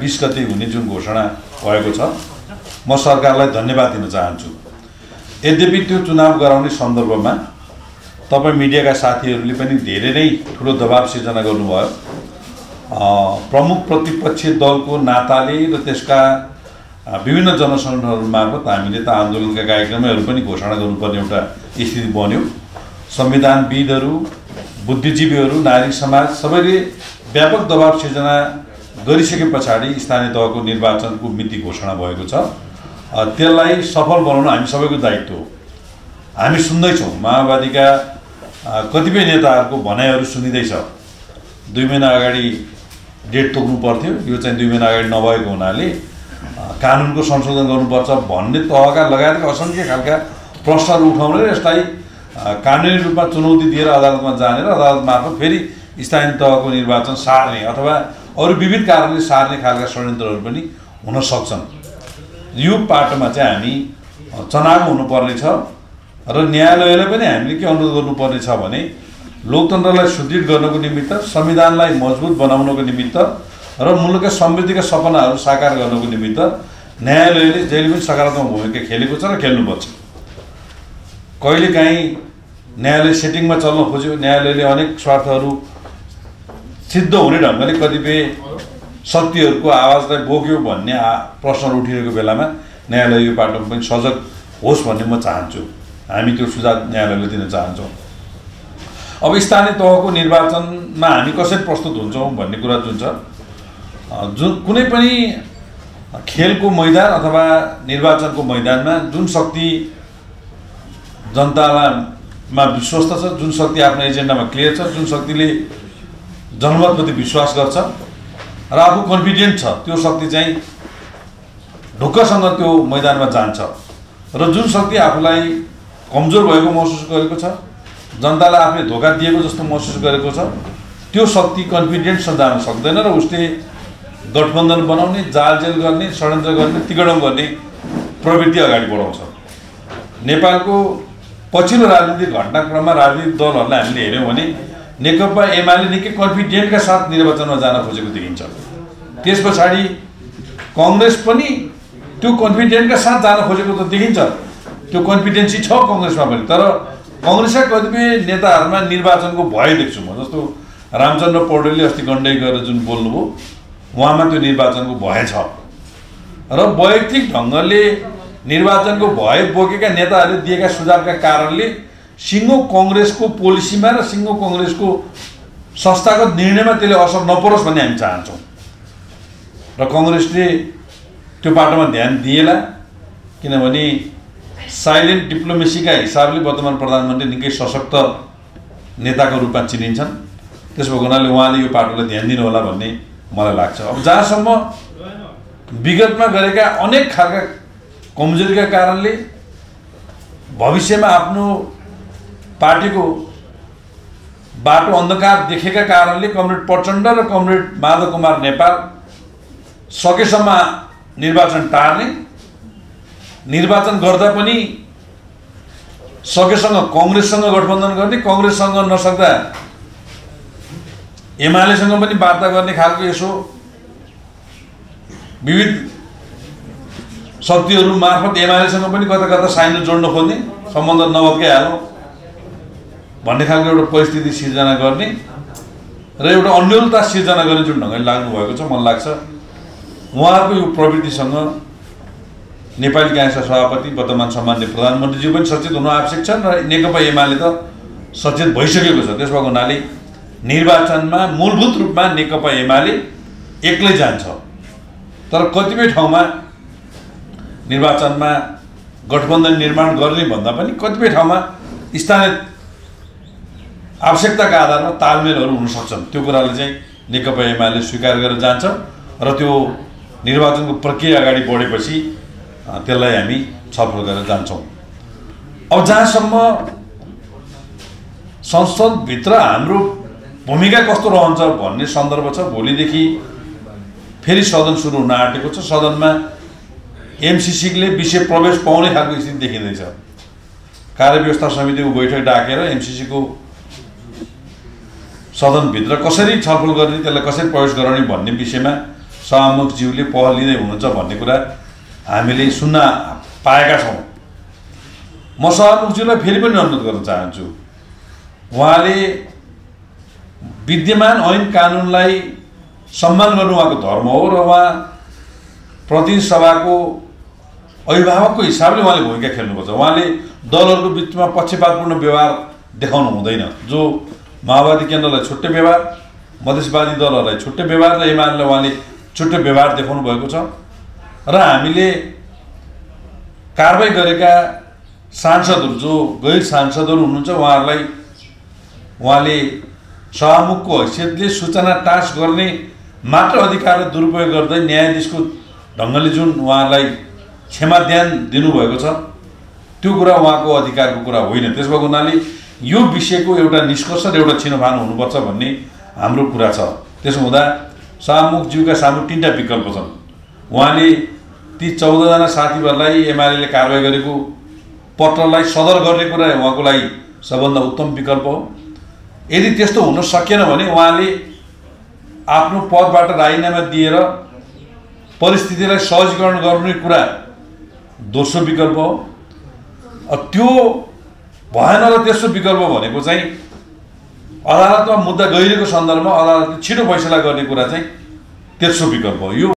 बिस गते हुने जुन घोषणा भएको छ म सरकारलाई धन्यवाद दिन चाहन्छु। यद्यपि त्यो चुनाव गराउने सन्दर्भमा तपाईँ मिडियाका साथीहरूले पनि धेरै नै ठुलो दबाब सिर्जना गर्नुभयो। प्रमुख प्रतिपक्षी दलको नाताले र त्यसका विभिन्न जनसङ्गठनहरू मार्फत हामीले त आन्दोलनका कार्यक्रमहरू पनि घोषणा गर्नुपर्ने एउटा स्थिति बन्यो। संविधानविदहरू बुद्धिजीवीहरू नागरिक समाज सबैले व्यापक दबाब सिर्जना गरिसके पछाडि स्थानीय तहको निर्वाचनको मिति घोषणा भएको छ। त्यसलाई सफल बनाउन हामी सबैको दायित्व हो। हामी सुन्दैछौँ माओवादीका कतिपय नेताहरूको भनाइहरू सुनिँदैछ। दुई महिना अगाडि डेट तोक्नु पर्थ्यो। यो चाहिँ दुई महिना अगाडि नभएको हुनाले कानुनको संशोधन गर्नुपर्छ भन्ने तहका लगायतका असङ्ख्य खालका प्रश्नहरू उठाउने र यसलाई कानुनी रूपमा चुनौती दिएर अदालतमा जाने र अदालत मार्फत फेरि स्थानीय तहको निर्वाचन सार्ने अथवा अरू विविध कारणले सार्ने खालका षड्यन्त्रहरू पनि हुन सक्छन्। यो पाटोमा चाहिँ हामी चनाखो हुनुपर्नेछ र न्यायालयले पनि हामीले के अनुरोध गर्नुपर्ने छ भने लोकतन्त्रलाई सुदृढ गर्नको निमित्त संविधानलाई मजबुत बनाउनको निमित्त र मुलुकका समृद्धिका सपनाहरू साकार गर्नको निमित्त न्यायालयले जहिले पनि सकारात्मक भूमिका खेलेको छ र खेल्नुपर्छ। कहिलेकाहीँ न्यायालय सेटिङमा चल्न खोज्यो न्यायालयले अनेक स्वार्थहरू सिद्ध हुने ढङ्गले कतिपय शक्तिहरूको आवाजलाई बोक्यो भन्ने प्रश्नहरू उठिरहेको बेलामा न्यायालय यो बाटोमा पनि सजग होस् भन्ने म चाहन्छु। हामी त्यो सुझाव न्यायालयले दिन चाहन्छौँ। अब स्थानीय तहको निर्वाचनमा हामी कसरी प्रस्तुत हुन्छौँ भन्ने कुरा जुन छ जुन कुनै पनि खेलको मैदान अथवा निर्वाचनको मैदानमा जुन शक्ति जनतामा विश्वस्त छ जुन शक्ति आफ्नो एजेन्डामा क्लियर छ जुन शक्तिले जनमतप्रति विश्वास गर्छ र आफू कन्फिडेन्ट छ त्यो शक्ति चाहिँ ढुक्कसँग त्यो मैदानमा जान्छ। र जुन शक्ति आफूलाई कमजोर भएको महसुस गरेको छ जनतालाई आफूले धोका दिएको जस्तो महसुस गरेको छ त्यो शक्ति कन्फिडेन्टसँग जान सक्दैन र उसले गठबन्धन बनाउने जालजेल गर्ने षड्यन्त्र गर्ने तिगडम गर्ने प्रवृत्ति अगाडि बढाउँछ। नेपालको पछिल्लो राजनीतिक घटनाक्रममा राजनीतिक दलहरूलाई हामीले हेऱ्यौँ भने नेकपा एमाले निकै कन्फिडेन्टका साथ निर्वाचनमा जान खोजेको देखिन्छ। त्यस पछाडि कङ्ग्रेस पनि त्यो कन्फिडेन्टका साथ जान खोजेको त देखिन्छ। त्यो कन्फिडेन्सी छ कङ्ग्रेसमा पनि तर कङ्ग्रेसका कतिपय नेताहरूमा निर्वाचनको भय देख्छु म जस्तो रामचन्द्र पौडेलले अस्ति गण्डै गरेर जुन बोल्नुभयो उहाँमा त्यो निर्वाचनको भय छ। र वैयक्तिक ढङ्गले निर्वाचनको भय बोकेका नेताहरूले दिएका सुझावका कारणले सिङ्गो कङ्ग्रेसको पोलिसीमा र सिङ्गो कङ्ग्रेसको संस्थागत निर्णयमा त्यसले असर नपरोस् भन्ने हामी चाहन्छौँ। र कङ्ग्रेसले त्यो बाटोमा ध्यान दिएला किनभने साइलेन्ट डिप्लोमेसीका हिसाबले वर्तमान प्रधानमन्त्री निकै सशक्त नेताको रूपमा चिनिन्छन्। त्यस भएको हुनाले उहाँले यो पाटोलाई ध्यान दिनुहोला भन्ने मलाई लाग्छ। अब जहाँसम्म विगतमा गरेका अनेक खालका कमजोरीका कारणले भविष्यमा आफ्नो पार्टीको बाटो अन्धकार देखेका कारणले कमरेड प्रचण्ड र कमरेड माधव कुमार नेपाल सकेसम्म निर्वाचन टार्ने निर्वाचन गर्दा पनि सकेसँग कङ्ग्रेससँग गठबन्धन गर्ने कङ्ग्रेससँग नसक्दा एमालेसँग पनि वार्ता गर्ने खालको यसो विविध शक्तिहरू मार्फत एमालेसँग पनि कता कता साइनो जोड्न खोज्ने सम्बन्ध नभत्कै हालौँ भन्ने खालको एउटा परिस्थिति सिर्जना गर्ने र एउटा अन्यलता सिर्जना गर्ने जुन ढङ्गले लाग्नुभएको छ मलाई लाग्छ। उहाँहरूको यो प्रवृत्तिसँग नेपाली काङ्ग्रेसका सभापति वर्तमान सम्मान्य प्रधानमन्त्रीज्यू पनि सचेत हुनु आवश्यक छ र नेकपा एमाले त सचेत भइसकेको छ। त्यस भएको हुनाले निर्वाचनमा मूलभूत रूपमा नेकपा एमाले एक्लै जान्छ। तर कतिपय ठाउँमा निर्वाचनमा गठबन्धन निर्माण गर्ने भन्दा पनि कतिपय ठाउँमा स्थानीय आवश्यकताका आधारमा तालमेलहरू हुन सक्छन् त्यो कुरालाई चाहिँ नेकपा एमाले स्वीकार गरेर जान्छ र त्यो निर्वाचनको प्रक्रिया अगाडि बढेपछि त्यसलाई हामी छलफल गरेर जान्छौँ। अब जहाँसम्म संसदभित्र हाम्रो भूमिका कस्तो रहन्छ भन्ने सन्दर्भ छ भोलिदेखि फेरि सदन सुरु हुन आँटेको छ। सदनमा एमसिसीले विषय प्रवेश पाउने खालको स्थिति देखिँदैछ। कार्यव्यवस्था समितिको बैठक डाकेर एमसिसीको सदनभित्र कसरी छलफल गर्ने त्यसलाई कसरी प्रवेश गराउने भन्ने विषयमा सभामुखज्यूले पहल लिँदै हुनुहुन्छ भन्ने कुरा हामीले सुन्न पाएका छौँ। म सभामुखज्यूलाई फेरि पनि अनुरोध गर्न चाहन्छु। उहाँले विद्यमान ऐन कानुनलाई सम्मान गर्नु उहाँको धर्म हो र उहाँ प्रतिनिधि सभाको अभिभावकको हिसाबले उहाँले भूमिका खेल्नुपर्छ। उहाँले दलहरूको बिचमा पक्षपातपूर्ण व्यवहार देखाउनु हुँदैन। जो माओवादी केन्द्रलाई छुट्टै व्यवहार मधेसवादी दलहरूलाई छुट्टै व्यवहार र एमालेलाई उहाँले छुट्टै व्यवहार देखाउनु भएको छ। र हामीले कारवाही गरेका सांसदहरू जो गैर सांसदहरू हुनुहुन्छ उहाँहरूलाई उहाँले सभामुखको हैसियतले सूचना टाँस गर्ने मात्र अधिकारलाई दुरुपयोग गर्दै न्यायाधीशको ढङ्गले जुन उहाँलाई क्षमाध्यान दिनुभएको छ त्यो कुरा उहाँको अधिकारको कुरा होइन। त्यस भएको हुनाले यो विषयको एउटा निष्कर्ष र एउटा छिनोफानो हुनुपर्छ भन्ने हाम्रो कुरा छ। त्यसो हुँदा सभामुखज्यूका सामु तिनवटा विकल्प छन्। उहाँले ती चौधजना साथीहरूलाई एमाले कारवाही गरेको पत्रलाई सदर गर्ने कुरा उहाँको लागि सबभन्दा उत्तम विकल्प हो। यदि त्यस्तो हुन सकेन भने उहाँले आफ्नो पदबाट राजीनामा दिएर परिस्थितिलाई सहजीकरण गर्ने कुरा दोस्रो विकल्प हो। त्यो भएन र तेस्रो विकल्प भनेको चाहिँ अदालतमा मुद्दा गइरहेको सन्दर्भमा अदालतले छिटो फैसला गर्ने कुरा चाहिँ तेस्रो विकल्प हो। यो